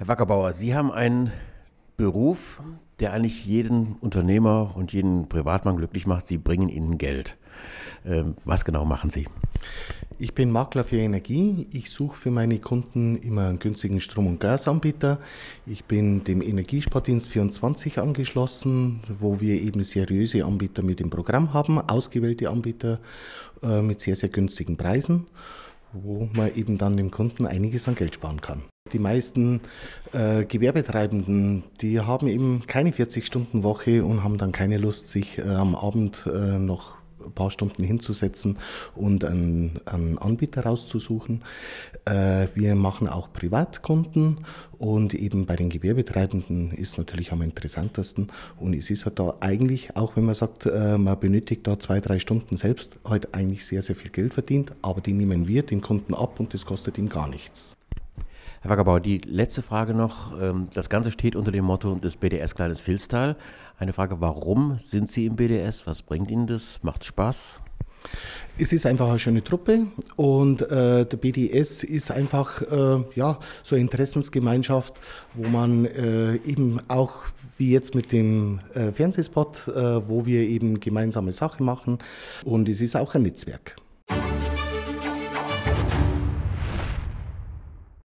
Herr Wackerbauer, Sie haben einen Beruf, der eigentlich jeden Unternehmer und jeden Privatmann glücklich macht. Sie bringen ihnen Geld. Ähm, was genau machen Sie? Ich bin Makler für Energie. Ich suche für meine Kunden immer einen günstigen Strom- und Gasanbieter. Ich bin dem Energiespardienst 24 angeschlossen, wo wir eben seriöse Anbieter mit dem Programm haben, ausgewählte Anbieter äh, mit sehr, sehr günstigen Preisen wo man eben dann dem Kunden einiges an Geld sparen kann. Die meisten äh, Gewerbetreibenden, die haben eben keine 40-Stunden-Woche und haben dann keine Lust, sich äh, am Abend äh, noch ein paar Stunden hinzusetzen und einen, einen Anbieter rauszusuchen. Äh, wir machen auch Privatkunden und eben bei den Gewerbetreibenden ist natürlich am interessantesten. Und es ist halt da eigentlich, auch wenn man sagt, äh, man benötigt da zwei, drei Stunden selbst, halt eigentlich sehr, sehr viel Geld verdient, aber die nehmen wir den Kunden ab und das kostet ihm gar nichts. Herr Wackerbauer, die letzte Frage noch. Ähm, das Ganze steht unter dem Motto des BDS Kleines Filstal. Eine Frage, warum sind Sie im BDS? Was bringt Ihnen das? Macht Spaß? Es ist einfach eine schöne Truppe und äh, der BDS ist einfach äh, ja, so eine Interessensgemeinschaft, wo man äh, eben auch wie jetzt mit dem äh, Fernsehspot, äh, wo wir eben gemeinsame Sache machen und es ist auch ein Netzwerk.